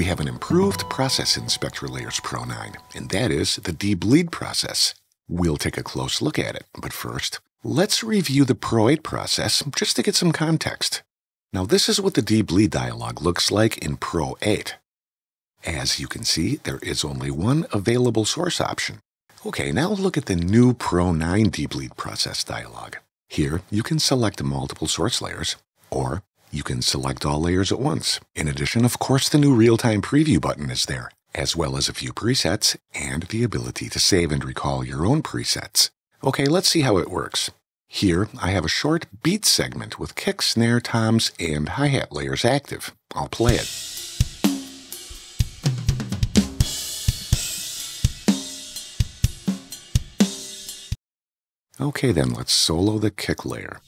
we have an improved process in SpectraLayers Pro 9, and that is the debleed process. We'll take a close look at it, but first, let's review the Pro 8 process just to get some context. Now this is what the debleed dialog looks like in Pro 8. As you can see, there is only one available source option. Okay, now look at the new Pro 9 debleed process dialog. Here, you can select multiple source layers, or you can select all layers at once. In addition, of course, the new real-time preview button is there, as well as a few presets and the ability to save and recall your own presets. Okay, let's see how it works. Here, I have a short beat segment with kick, snare, toms, and hi-hat layers active. I'll play it. Okay then, let's solo the kick layer.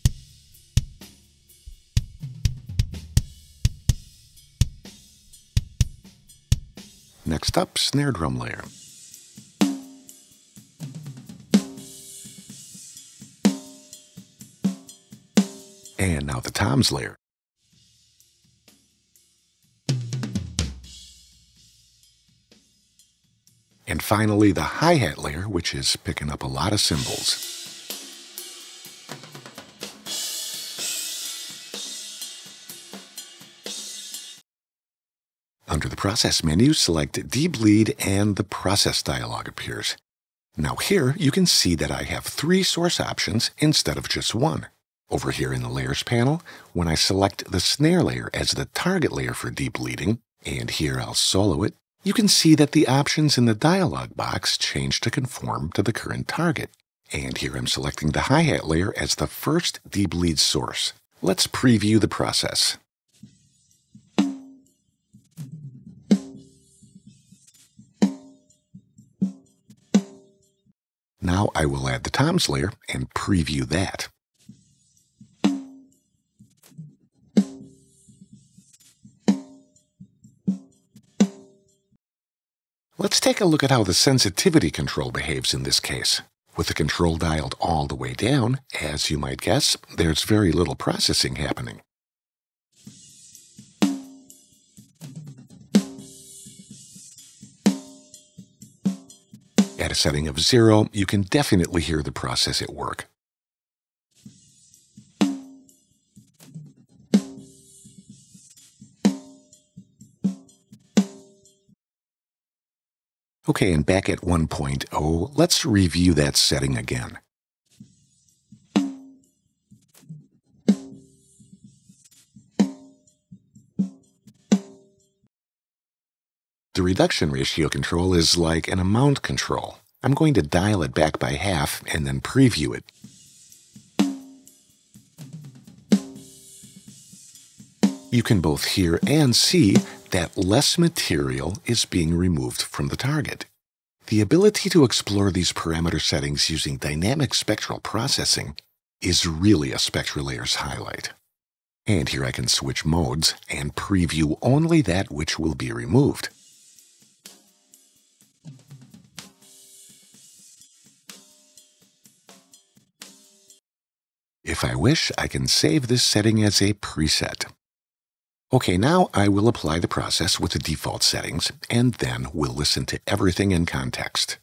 Next up, snare drum layer. And now the toms layer. And finally, the hi-hat layer, which is picking up a lot of cymbals. Under the Process menu, select Debleed and the Process dialog appears. Now here, you can see that I have three source options instead of just one. Over here in the Layers panel, when I select the snare layer as the target layer for debleeding, and here I'll solo it, you can see that the options in the dialog box change to conform to the current target. And here I'm selecting the hi-hat layer as the first debleed source. Let's preview the process. Now I will add the toms layer and preview that. Let's take a look at how the sensitivity control behaves in this case. With the control dialed all the way down, as you might guess, there's very little processing happening. At a setting of zero, you can definitely hear the process at work. Okay, and back at 1.0, let's review that setting again. The reduction ratio control is like an amount control. I'm going to dial it back by half and then preview it. You can both hear and see that less material is being removed from the target. The ability to explore these parameter settings using dynamic spectral processing is really a SpectraLayers highlight. And here I can switch modes and preview only that which will be removed. If I wish, I can save this setting as a preset. Okay, now I will apply the process with the default settings, and then we'll listen to everything in context.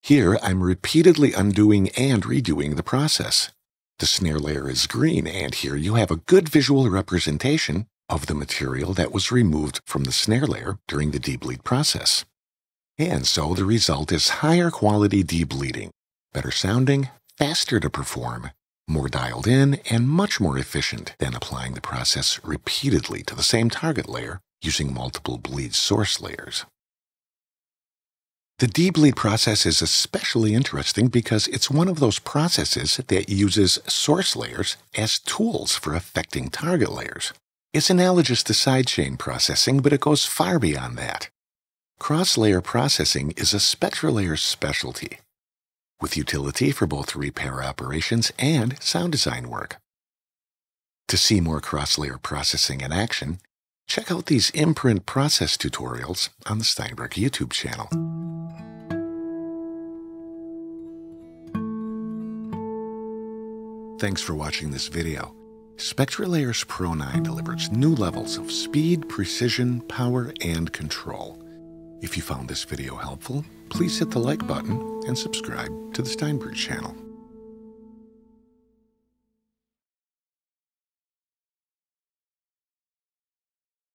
Here, I'm repeatedly undoing and redoing the process. The snare layer is green, and here you have a good visual representation of the material that was removed from the snare layer during the debleed process. And so the result is higher quality debleeding, better sounding, faster to perform, more dialed in, and much more efficient than applying the process repeatedly to the same target layer using multiple bleed source layers. The debleed process is especially interesting because it's one of those processes that uses source layers as tools for affecting target layers. It's analogous to sidechain processing, but it goes far beyond that. Cross-layer processing is a Spectra Layer specialty, with utility for both repair operations and sound design work. To see more cross-layer processing in action, check out these imprint process tutorials on the Steinberg YouTube channel. Thanks for watching this video. SpectraLayers Pro 9 delivers new levels of speed, precision, power, and control. If you found this video helpful, please hit the like button and subscribe to the Steinberg channel.